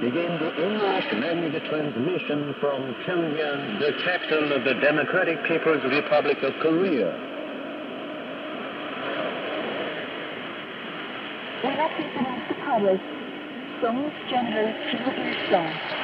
begin the English language transmission from Pyongyang, the capital of the Democratic People's Republic of Korea. Representative Paris, Song General Kim Il-sung.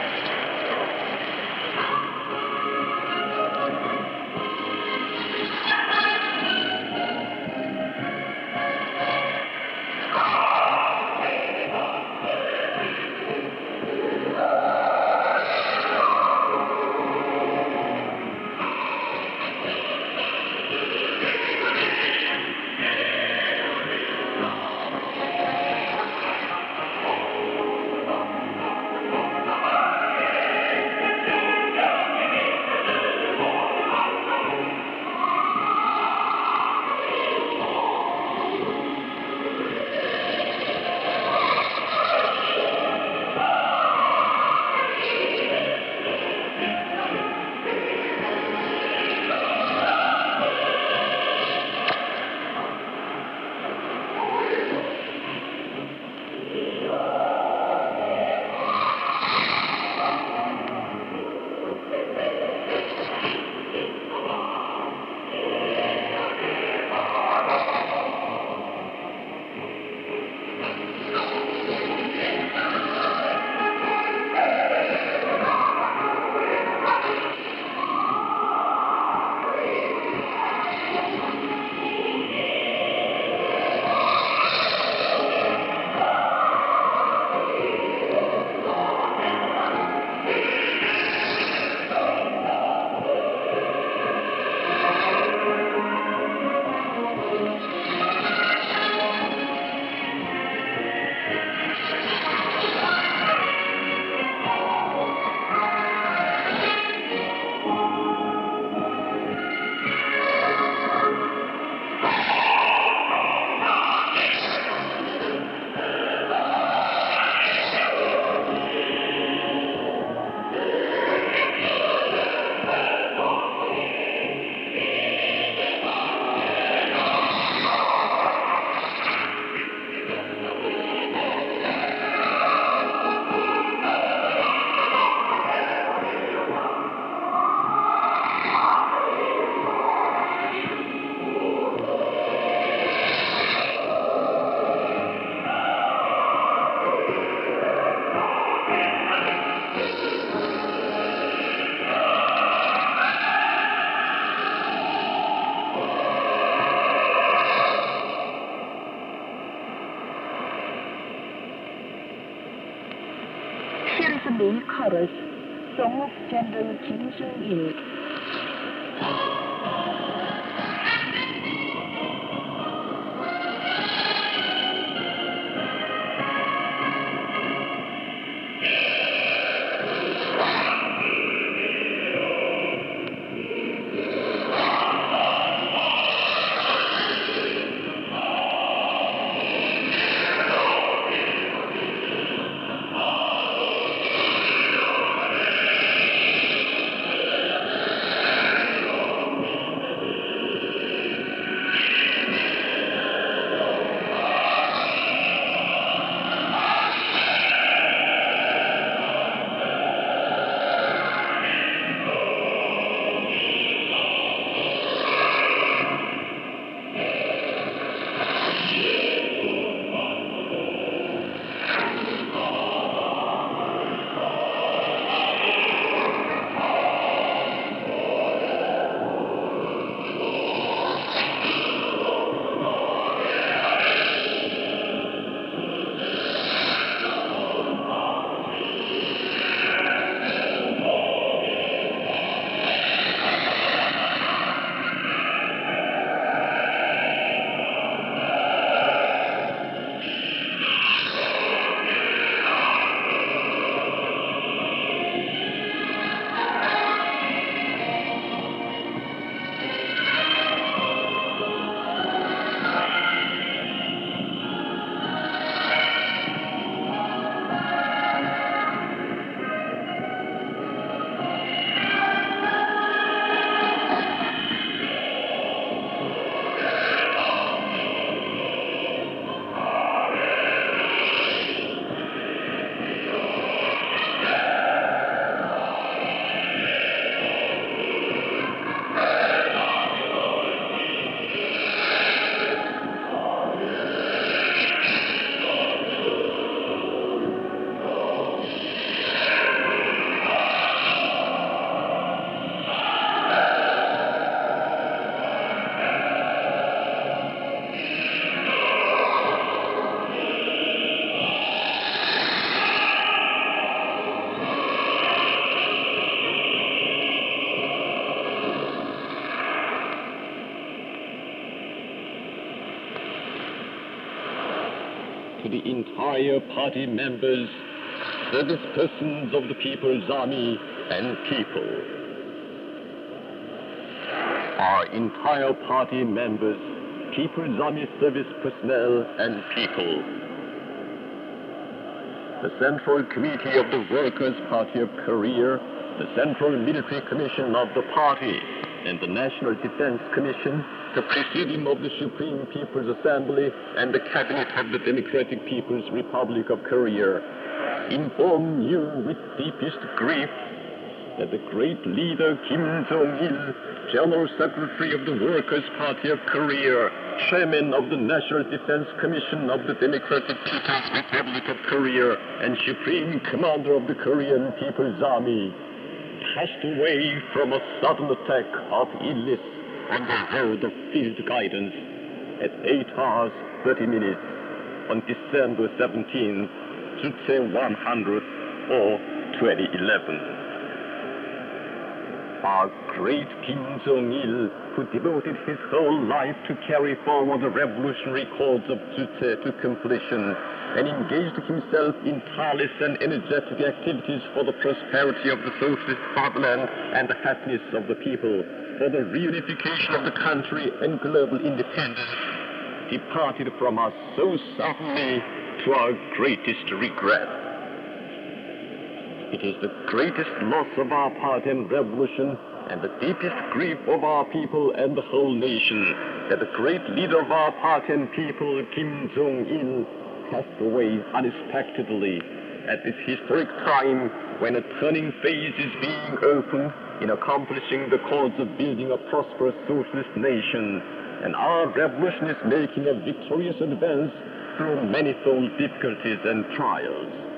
General Kim the entire party members, service persons of the People's Army, and people. Our entire party members, People's Army service personnel, and people. The Central Committee of the Workers' Party of Korea, the Central Military Commission of the party, and the National Defense Commission, the Presidium of the Supreme People's Assembly, and the Cabinet of the Democratic People's Republic of Korea. Inform you with deepest grief that the great leader Kim Jong-il, General Secretary of the Workers' Party of Korea, Chairman of the National Defense Commission of the Democratic People's Republic of Korea, and Supreme Commander of the Korean People's Army, passed away from a sudden attack of illness on the road of field guidance at 8 hours 30 minutes on December 17th, 2100 or 2011. Our great Kim Jong-il, who devoted his whole life to carry forward the revolutionary cause of Juche to completion and engaged himself in tireless and energetic activities for the prosperity of the socialist fatherland and the happiness of the people, for the reunification of the country and global independence, departed from us so suddenly to our greatest regret. It is the greatest loss of our party and revolution and the deepest grief of our people and the whole nation that the great leader of our party and people, Kim Jong-il, passed away unexpectedly at this historic time when a turning phase is being opened in accomplishing the cause of building a prosperous socialist nation. And our revolution is making a victorious advance through manifold difficulties and trials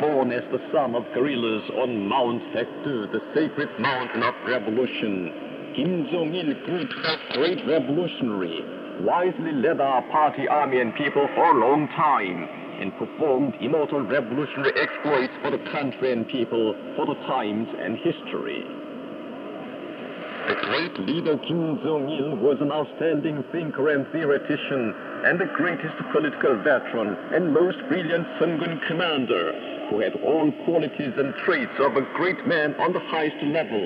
born as the son of guerrillas on Mount Baekdu, the sacred mountain of revolution. Kim Jong-il a great revolutionary, wisely led our party, army, and people for a long time. and performed immortal revolutionary exploits for the country and people, for the times and history. The great leader Kim Jong-il was an outstanding thinker and theoretician, and the greatest political veteran and most brilliant Sungun commander, who had all qualities and traits of a great man on the highest level,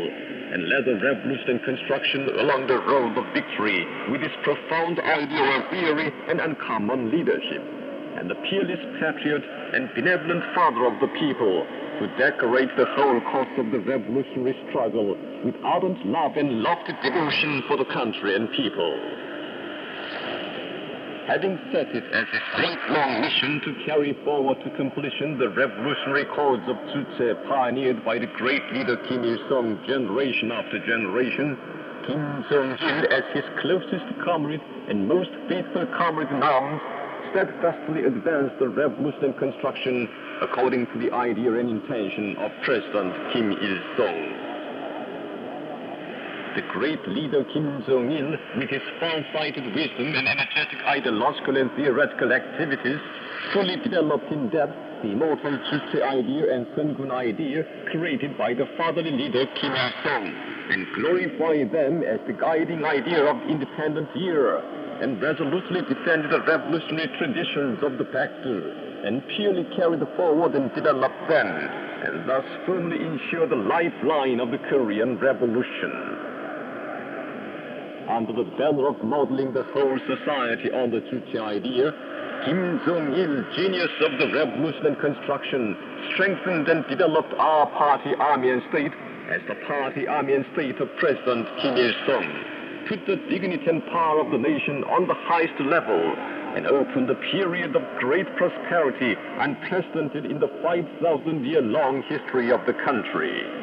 and led the revolution construction along the road of victory with his profound idea of theory and uncommon leadership, and the peerless patriot and benevolent father of the people, who decorate the whole course of the revolutionary struggle with ardent love and lofty devotion for the country and people. Having set it as his great long mission to carry forward to completion the revolutionary cause of Juche pioneered by the great leader Kim Il-sung generation after generation, Kim Jong-il as his closest comrade and most faithful comrade in arms steadfastly advanced the revolution and construction according to the idea and intention of President Kim Il-sung. The great leader Kim Jong-il, with his far-sighted wisdom and energetic ideological and theoretical activities, fully developed in depth the immortal Juche idea and Sungun idea created by the fatherly leader Kim Il-sung, and glorified them as the guiding idea of independent era, and resolutely defended the revolutionary traditions of the Baekdu, and purely carried forward and developed them, and thus firmly ensured the lifeline of the Korean Revolution under the banner of modeling the whole society on the Juche idea, Kim Jong-il, genius of the revolution construction, strengthened and developed our party, army, and state as the party, army, and state of President Kim Il-sung, put the dignity and power of the nation on the highest level, and opened a period of great prosperity unprecedented in the 5,000-year-long history of the country.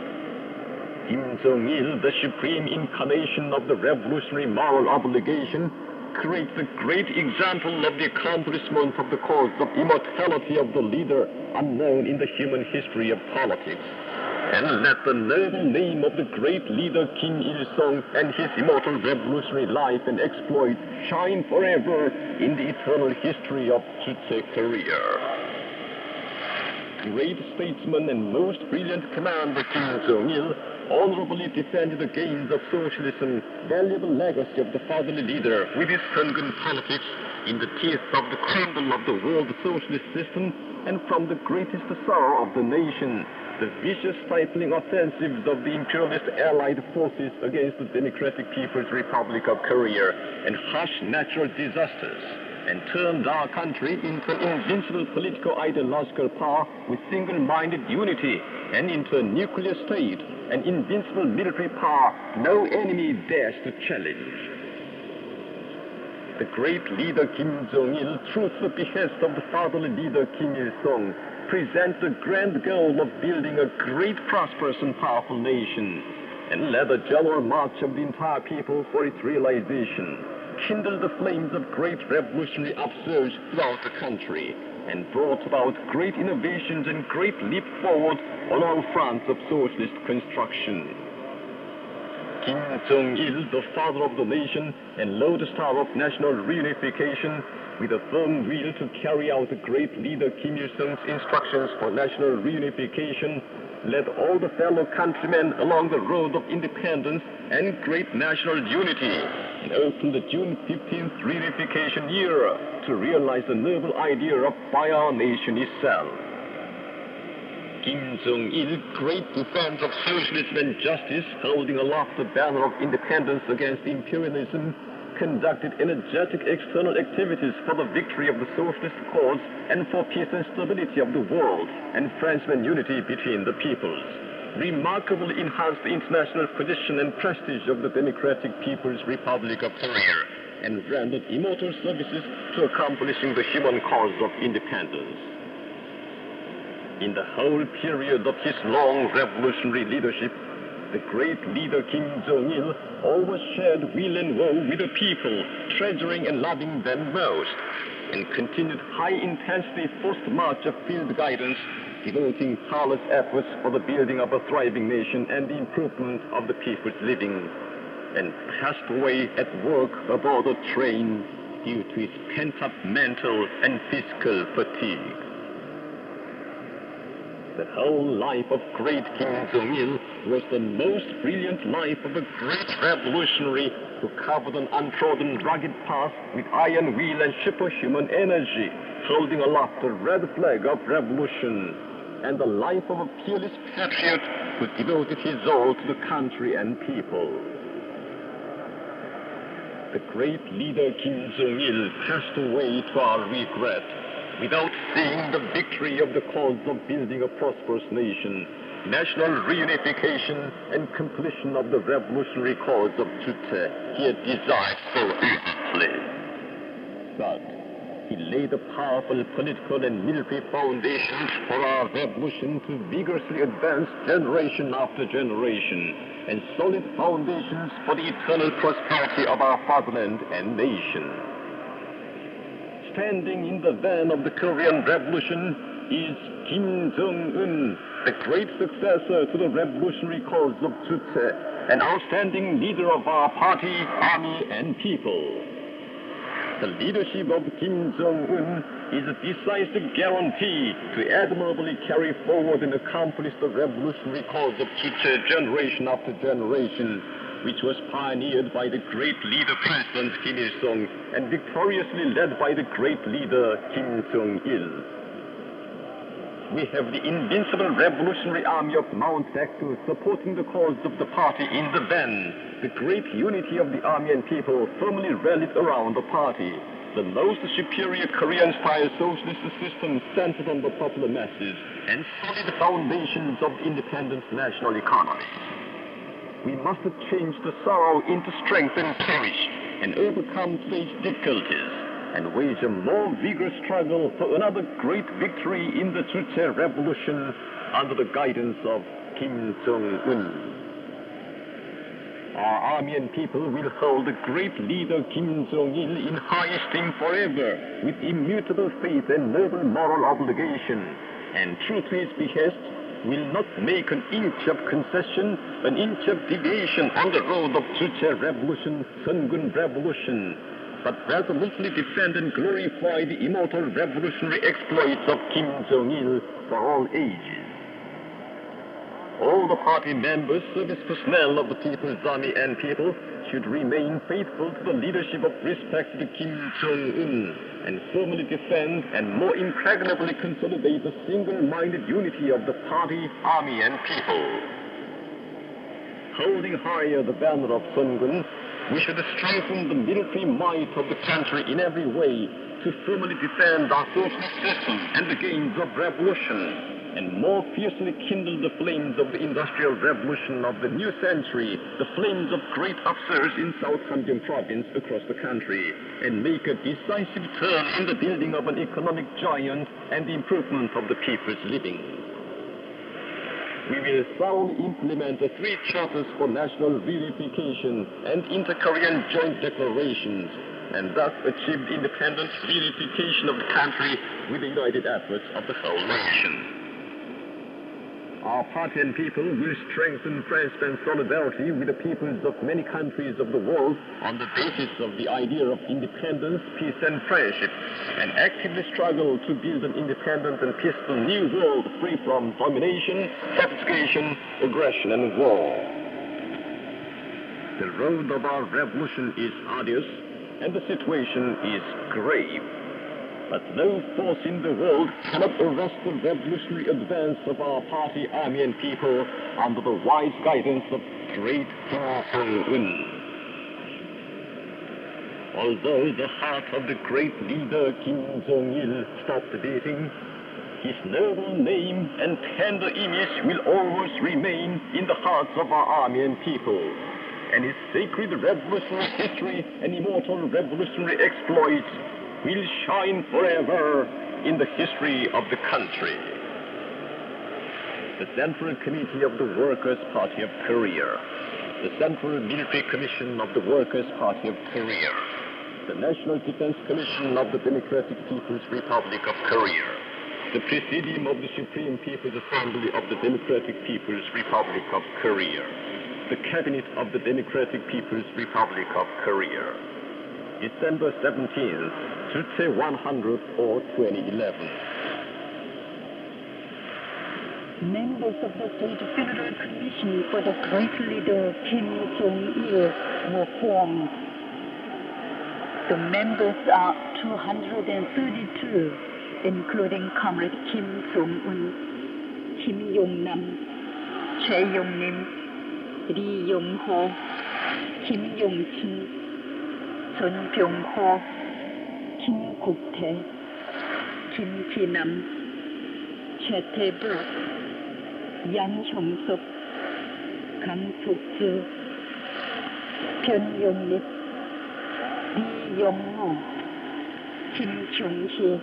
Kim Jong-il, the supreme incarnation of the revolutionary moral obligation, creates a great example of the accomplishment of the cause of immortality of the leader unknown in the human history of politics. And let the noble name of the great leader Kim Il-sung and his immortal revolutionary life and exploit shine forever in the eternal history of Juche Korea great statesman and most brilliant commander Kim Jong-il honorably defended the gains of socialism, valuable legacy of the fatherly leader with his Sungun politics in the teeth of the crumble of the world socialist system and from the greatest sorrow of the nation, the vicious stifling offensives of the imperialist allied forces against the Democratic People's Republic of Korea and harsh natural disasters and turned our country into an invincible political ideological power with single-minded unity and into a nuclear state, an invincible military power no enemy dares to challenge. The great leader Kim Jong-il, through the behest of the fatherly leader Kim Il-sung, presents the grand goal of building a great, prosperous, and powerful nation, and led the general march of the entire people for its realization kindled the flames of great revolutionary upsurge throughout the country and brought about great innovations and great leap forward on all fronts of socialist construction. Kim Jong-il, the father of the nation and lodestar of national reunification, with a firm will to carry out the great leader Kim Il-sung's instructions for national reunification, led all the fellow countrymen along the road of independence and great national unity, and opened the June 15th reunification era to realize the noble idea of by our nation itself. Kim Jong-il, great defense of socialism and justice, holding aloft the banner of independence against imperialism, conducted energetic external activities for the victory of the socialist cause and for peace and stability of the world and Frenchman unity between the peoples. Remarkably enhanced the international position and prestige of the Democratic People's Republic of Korea and rendered immortal services to accomplishing the human cause of independence. In the whole period of his long revolutionary leadership, the great leader Kim Jong-il always shared weal and woe with the people, treasuring and loving them most, and continued high-intensity forced march of field guidance, devoting tireless efforts for the building of a thriving nation and the improvement of the people's living, and passed away at work aboard a train due to his pent-up mental and physical fatigue. The whole life of great Kim Jong-il was the most brilliant life of a great revolutionary who covered an untrodden rugged path with iron will and superhuman energy, holding aloft the red flag of revolution, and the life of a peerless patriot who devoted his all to the country and people. The great leader Kim Jong-il passed away to our regret without seeing the victory of the cause of building a prosperous nation, national reunification, and completion of the revolutionary cause of Juche he had desired so earnestly. But he laid the powerful political and military foundations for our revolution to vigorously advance generation after generation, and solid foundations for the eternal prosperity of our fatherland and nation standing in the van of the Korean Revolution is Kim Jong-un, the great successor to the revolutionary cause of Juche, an outstanding leader of our party, army, and people. The leadership of Kim Jong-un is a decisive guarantee to admirably carry forward and accomplish the revolutionary cause of Juche generation after generation which was pioneered by the great leader President Kim Il-sung and victoriously led by the great leader Kim Jong-il. We have the invincible revolutionary army of Mount Baekdu supporting the cause of the party in the van. The great unity of the army and people firmly rallied around the party. The most superior Korean-style socialist system centered on the popular masses and solid foundations of independent national economy. We must change the sorrow into strength and courage and overcome today's difficulties and wage a more vigorous struggle for another great victory in the Juche Revolution under the guidance of Kim Jong-un. Our army and people will hold the great leader Kim Jong-il in high esteem forever with immutable faith and noble moral obligation. And true to his behest, will not make an inch of concession, an inch of deviation on the road of Juche Revolution, Sungun Revolution, but resolutely defend and glorify the immortal revolutionary exploits of Kim Jong-il for all ages. All the party members, service personnel of the People's Army and people should remain faithful to the leadership of respected Kim Jong-un and firmly defend and more impregnably consolidate the single-minded unity of the party, army, and people. Holding higher the banner of Sungun, we should strengthen the military might of the country in every way to firmly defend our social system and the gains of revolution and more fiercely kindle the flames of the industrial revolution of the new century, the flames of great upsurge in South Hamgyong province across the country, and make a decisive turn in the building of an economic giant and the improvement of the people's living. We will thoroughly implement the three charters for national reunification and inter-Korean joint declarations, and thus achieve independent reunification of the country with the united efforts of the whole nation. Our party and people will strengthen friendship and solidarity with the peoples of many countries of the world on the basis of the idea of independence, peace, and friendship, and actively struggle to build an independent and peaceful new world free from domination, subjugation, aggression, and war. The road of our revolution is arduous, and the situation is grave. But no force in the world cannot arrest the revolutionary advance of our party, army, and people under the wise guidance of great Kim. Although the heart of the great leader Kim Jong-il stopped beating, his noble name and tender image will always remain in the hearts of our army and people, and his sacred revolutionary history and immortal revolutionary exploits will shine forever in the history of the country. The Central Committee of the Workers' Party of Korea, the Central Military Commission of the Workers' Party of Korea, the National Defense Commission of the Democratic People's Republic of Korea, the Presidium of the Supreme People's Assembly of the Democratic People's Republic of Korea, the Cabinet of the Democratic People's Republic of Korea, December 17th, Juche 100 or 2011. Members of the State Funeral Commission for the Great Leader Kim Jong-il were formed. The members are 232, including Comrade Kim Jong-un, Kim Yong-nam, Choi Yong-nim, Lee Yong-ho, Kim Yong-chun, Sun Byung-ho, Ki-nam, Choi Tae-bok, 양형섭, 강석주, 변용립, 리영호, 김종희,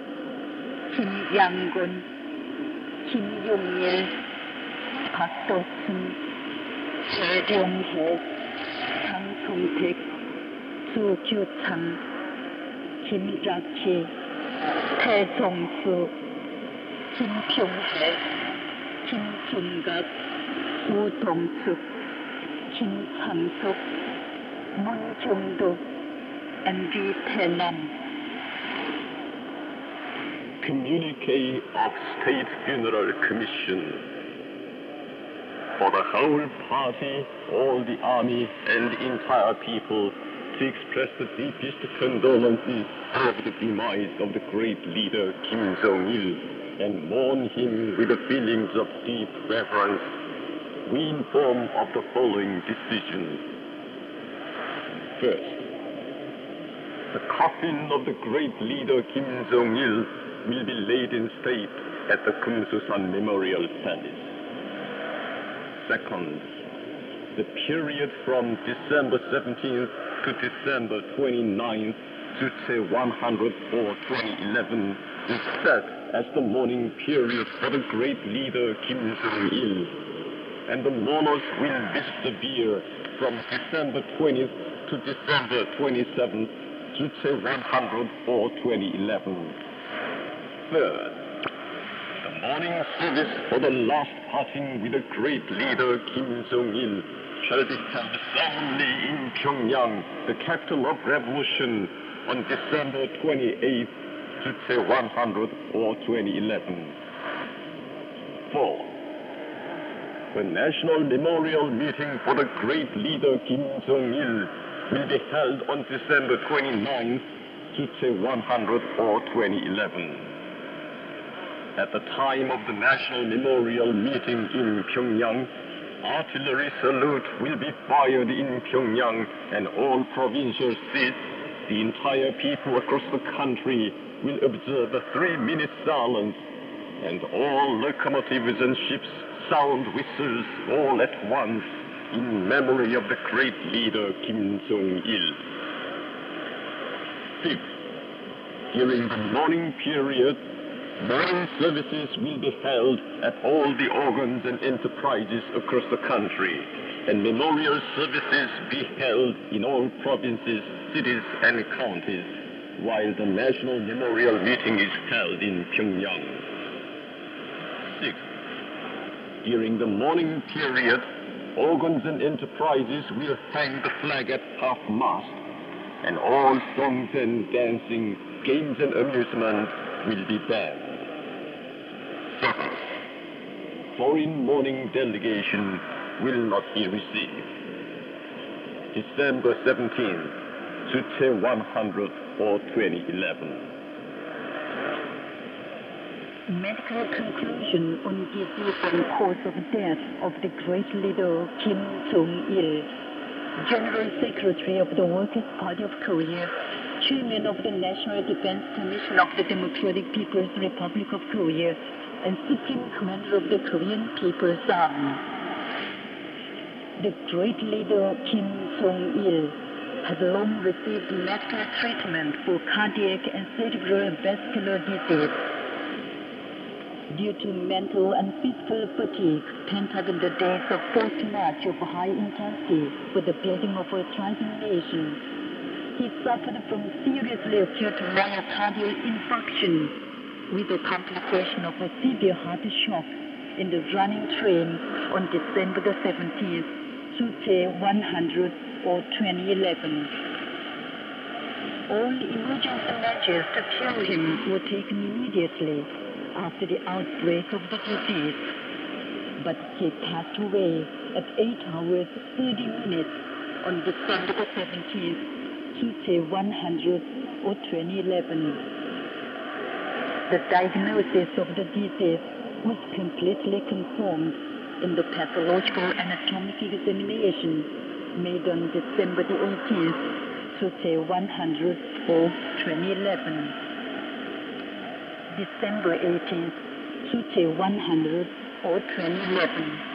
김양곤, 김용일, 박도순, 최병호, 강성택, 수규창, 김자 치, 태성수, 김평해, 김준갑, 우동숙, 김상숙, 문종덕, MD 태남. Communique of State Funeral Commission. For the whole party, all the army, and the entire people to express the deepest condolences over the demise of the great leader Kim Jong-il and mourn him with the feelings of deep reverence, we inform of the following decisions. First, the coffin of the great leader Kim Jong-il will be laid in state at the Kumsusan Memorial Palace. Second, the period from December 17th to December 29th to say 104 2011 is set as the mourning period for the great leader Kim Jong-il. And the mourners will persevere from December 20th to December 27th to say 104 2011. Third, the morning service for the last parting with the great leader Kim Jong-il shall be held solemnly in Pyongyang, the capital of revolution, on December 28th to say 100 or 2011. Four, the National Memorial Meeting for the great leader Kim Jong-il will be held on December 29th to say 100 or 2011. At the time of the National Memorial Meeting in Pyongyang, artillery salute will be fired in Pyongyang and all provincial seats the entire people across the country will observe a three-minute silence, and all locomotives and ships sound whistles all at once in memory of the great leader Kim Jong-il. Fifth, during the morning period, morning services will be held at all the organs and enterprises across the country, and memorial services be held in all provinces cities and counties, while the National Memorial Meeting is held in Pyongyang. Sixth, during the morning period, organs and enterprises will hang the flag at half-mast, and all songs and dancing, games and amusement will be banned. Foreign morning delegation will not be received. December 17th, to 100 for 2011. Medical conclusion on disease and cause of death of the great leader Kim Jong-il, General Secretary of the Workers' Party of Korea, Chairman of the National Defense Commission of the Democratic People's Republic of Korea, and Supreme Commander of the Korean People's Army. The great leader Kim Jong-il has long received medical treatment for cardiac and cerebrovascular disease. Due to mental and physical fatigue pent up the days of forced march of high intensity for the building of a thriving nation, he suffered from seriously acute myocardial infarction with the complication of a severe heart shock in the running train on December the 17th, Juche 100 or 2011. All emergency measures to cure him were taken immediately after the outbreak of the disease. But he passed away at 8 hours 30 minutes on December the 17th, 2100 or 2011. The diagnosis of the disease was completely confirmed in the pathological anatomic examination made on December the 18th, 2100 or 2011. December 18th, 2100 or 2011.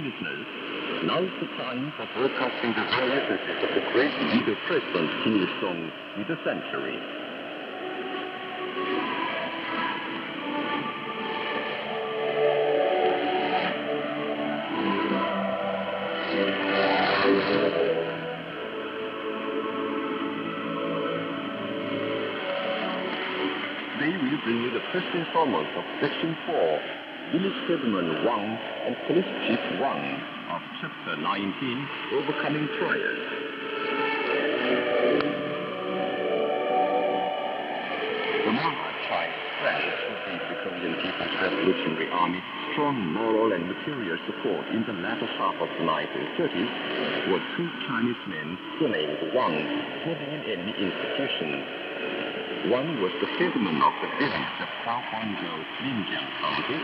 Listeners, now's the time for broadcasting the reminiscences of the great leader President Kim Il-sung with a century. They will bring you the first installment of Section 4, Village Headman Wang and Police Chief Wang of Chapter 19, Overcoming Trials. The Chinese friends who gave the Korean People's Revolutionary Army strong moral and material support in the latter half of the 1930s were two Chinese men surnamed Wang, heading an institution. One was the headman of the village of Shaohuangzhou, Linjiang County,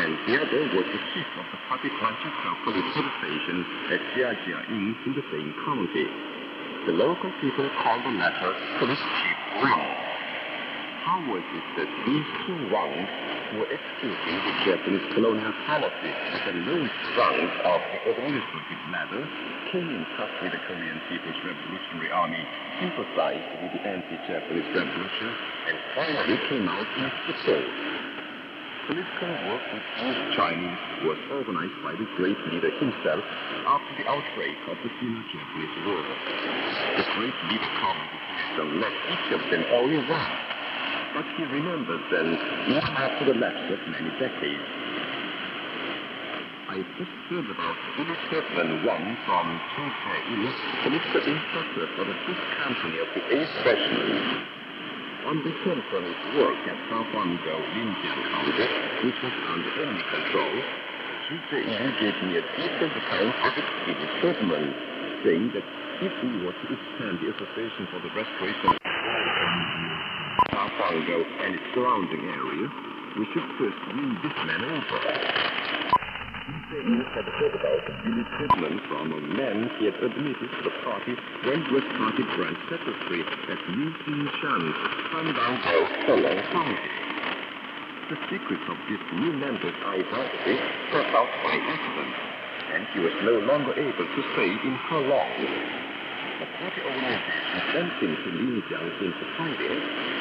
and the other was the chief of the Party Manchester Police Station at Jiajiayin in the same county. The local people called the latter Police Chief Wang. How was it that these two Wangs were executing the Japanese colonial policy the lowest rungs of the administrative ladder, came in touch with the Korean People's Revolutionary Army, sympathized with the anti-Japanese revolution, and finally came out in support. Political work with these Chinese was organized by the great leader himself after the outbreak of the Sino-Japanese War. The great leader Communist met each of them only once but he remembers them even after the lapse of many decades. I just heard about village headman, Wang from Two Chongqing, political instructor for the fifth company of the 8th Regiment. On return from his work at Shaohuangzhou, Linjiang County, which was under enemy control, Zeyu gave me a detailed account of its village headman, saying that if we were to expand the Association for the Restoration of Shaohuangzhou and its surrounding area, we should first win this man over. He had heard about the village headman from a man he had admitted to the party was party branch secretary at Liu Xingshan, Shandangzhou, Helong County. The secret of this new member's identity got out by accident, and he was no longer able to stay in Helong. The party organization sent him to Linjiang into hiding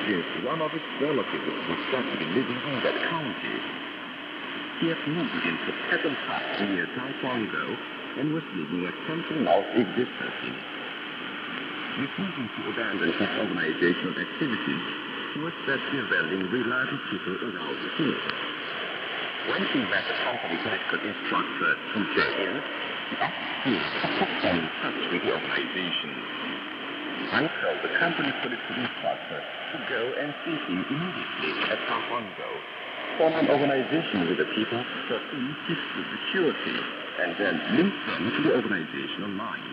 since one of his relatives was be living in that county. He had moved into peasant hut near Taihuangzhou and was living a country-out existence in it. Refusing to abandon his organizational activities, he was rallying reliable people around him. When he met the company political instructor, Hu Jae-in, he to put in with the organization. Told the company political instructor to go and see him immediately at Taihuangzhou, form an organization with the people for whom he security, and then link them to the organizational line.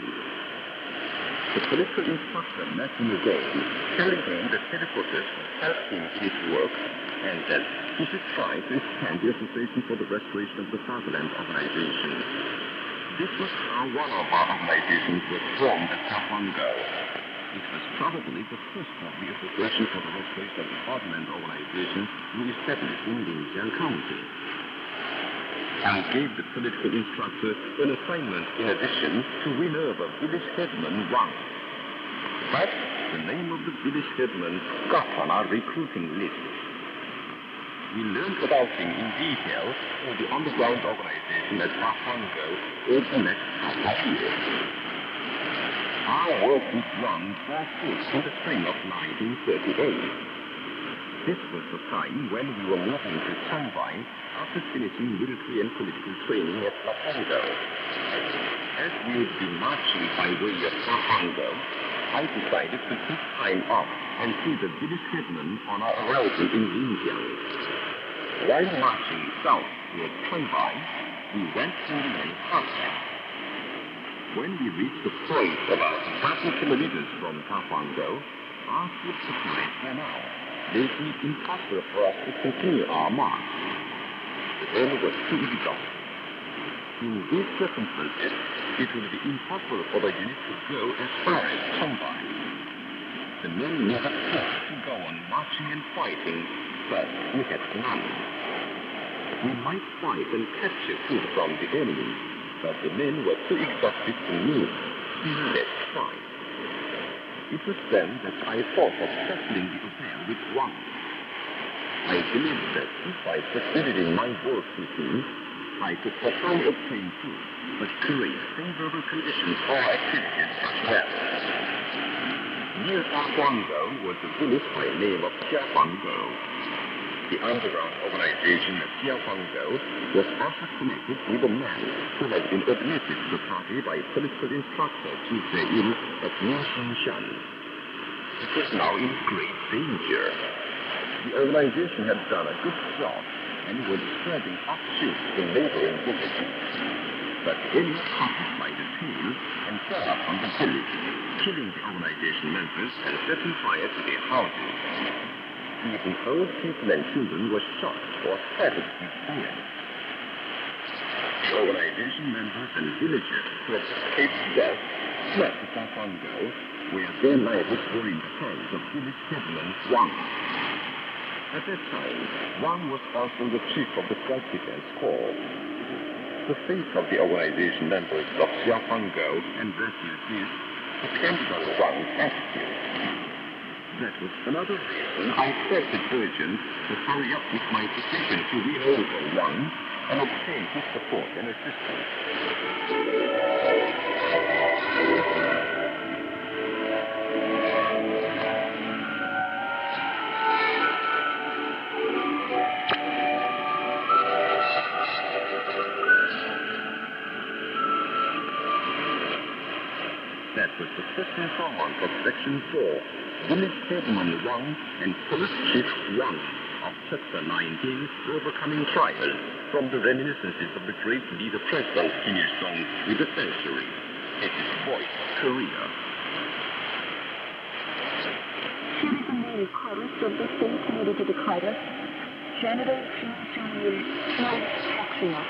The political instructor met him again, telling him that headquarters would help him in his work, and that he should try to expand the Association for the Restoration of the Fatherland organization. This was one of our organizations was formed at Taihuangzhou. It was probably the first of the Association for the Restoration of the Fatherland organization we established in Linjiang County. I gave the political instructor an assignment in addition to win over village headman Wang. But the name of the village headman got on our recruiting list. We learned about him in detail through the underground organization at next couple of years. Our work with Wang bore fruit in the spring of 1938. This was the time when we were moving to Shanghai after finishing military and political training at Matanzhou. As we would be marching by way of Matanzhou, I decided to take time off and see the village headman on our arrival in Linjiang. While marching south toward Shanghai, we went the main contact. When we reached the point about 1,000 kilometers from Tahuangzhou, our food supplies ran out making it impossible for us to continue our march. The journey was too difficult. In these circumstances, it would be impossible for the unit to go as far as Shanghai. The men never thought to go on marching and fighting, but we had none. We might fight and capture food from the enemy, but the men were too exhausted to move, less fight. It was then that I thought of settling the affair with Wang. I believed that if I succeeded in my work with him, I could only obtain food, but create favorable conditions for activities as well. Near Guangzhou was a village by name of Xiahuangzhou. The underground organization of Xiahuangzhou was also connected with a man who had been admitted to the party by political instructor Zhu Zeyin at Nianshan. It was now in great danger. The organization had done a good job and was spreading offshoots to neighboring villages. But Elliot caught by the tail and fell up on the village, killing the organization members and setting fire to their houses. Even old people and children were shot or fire. The organization members and villagers who had escaped death fled to Tafango, where their lives were in the hands of village headman Wang. At that time, Wang was also the chief of the self-defense corps. The fate of the organization members of Xiaofango and refugees depended on Wang's attitude. That was another reason I felt it urgent to hurry up with my decision to over Wang and obtain his support and assistance. That was the first informant of Section 4, Village Headman Wang and Police Chief Wang of Chapter 19 overcoming trials from the reminiscences of the great leader President Kim Il-sung with the century as his voice of Korea. The main chorus of the state military chorus, General Kim Jong-il, North Korea.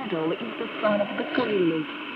Genital is the son of the gorilla.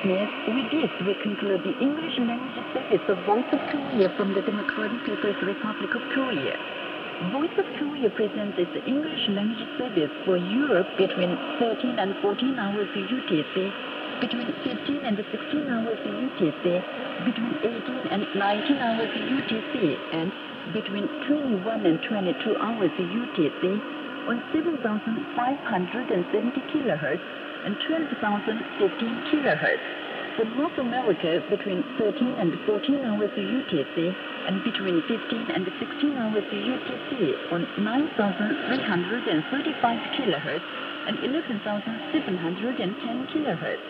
Listeners, with this we conclude the English language service of Voice of Korea from the Democratic People's Republic of Korea. Voice of Korea presents its English language service for Europe between 13 and 14 hours UTC, between 15 and 16 hours UTC, between 18 and 19 hours UTC, and between 21 and 22 hours UTC on 7,570 kilohertz and 12,015 kilohertz. For North America, between 13 and 14 hours UTC and between 15 and 16 hours UTC on 9,335 kilohertz and 11,710 kilohertz.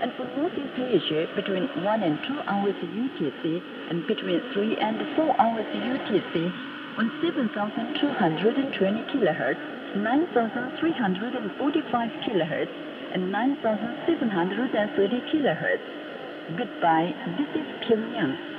And for Northeast Asia, between 1 and 2 hours UTC and between 3 and 4 hours UTC on 7,220 kilohertz, 9,345 kilohertz, and 9,730 kilohertz. Goodbye, this is Pyongyang.